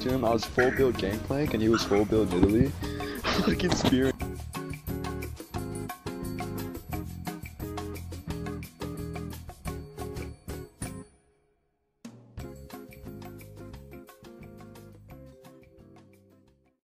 to him. I was full build Gangplank and he was full build Italy. Fucking spearing.